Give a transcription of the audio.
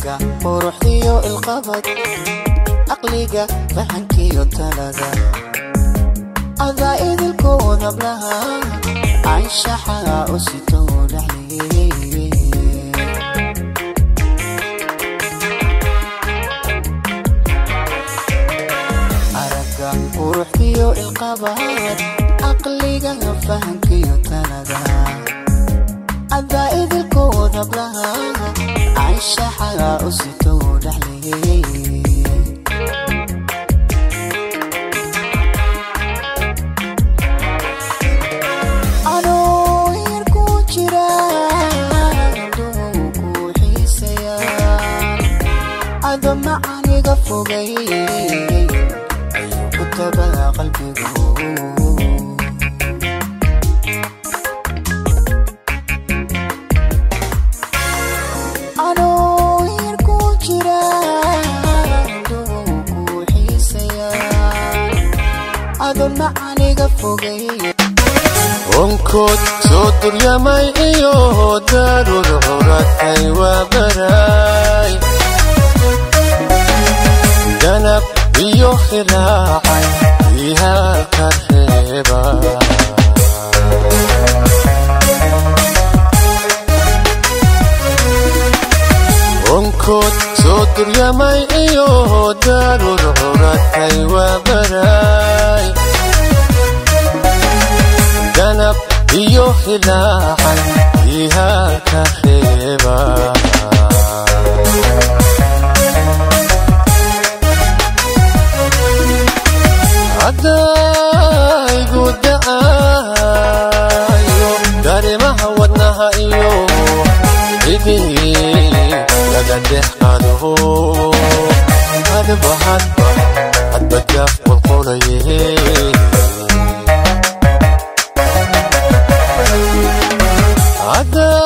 dadka quruxdiyo ilqabad. Caqliga fahankiyo talaga. Adaa idilkood hablaha cayshaxa usito dhaxleeye araga quruxdiyo fahankiyo talaga. Macaniga fogay ayuu ku tabaa qalbigu ado macaniga fogay onkood soo duryamay iyo daarud curatay waa baraay danab iyo khiraacay ihalka reeba onkood soo duryamay iyo daarud curatay waa يخداعا فيها كذبا عداي قد آيو داري ما هو النهايو إيدي لقد بهاد بهاد بحد بحد بجاف والقوليه other